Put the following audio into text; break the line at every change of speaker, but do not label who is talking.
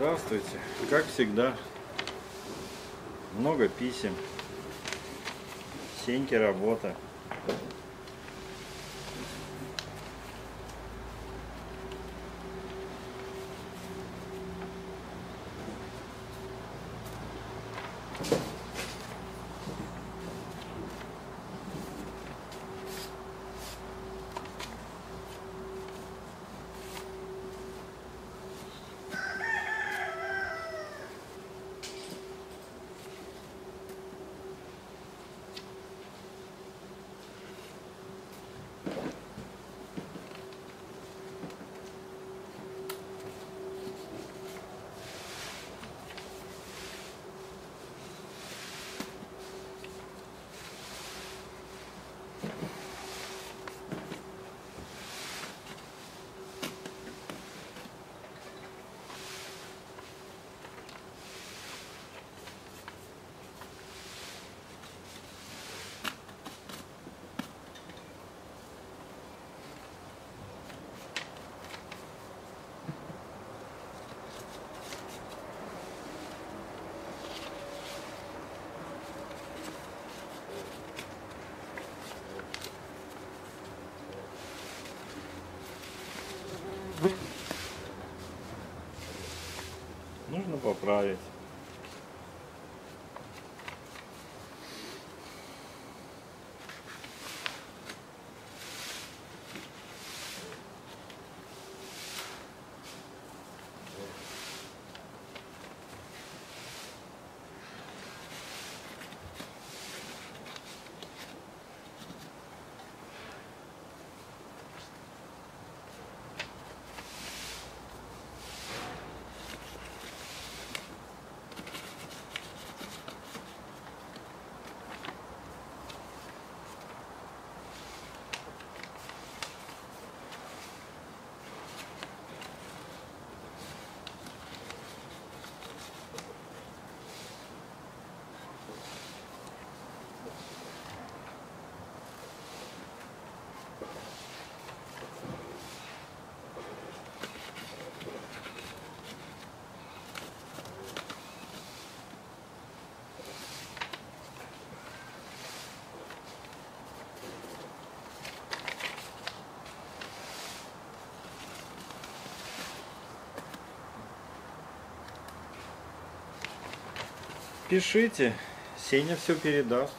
Здравствуйте. Как всегда, много писем. Сеньки работа. Нужно поправить. Пишите, Сеня все передаст.